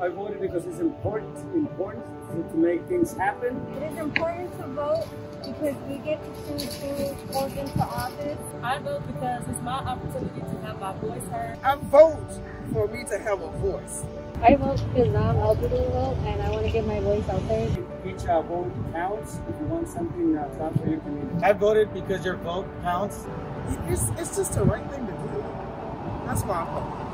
I voted because it's important, important to, to make things happen. It is important to vote because we get to choose who goes into office. I vote because it's my opportunity to have my voice heard. I vote for me to have a voice. I vote because I'm eligible to vote and I want to get my voice out there. Each uh, vote counts if you want something uh, done for your community. I voted because your vote counts. It's, it's just the right thing to do. That's why I vote.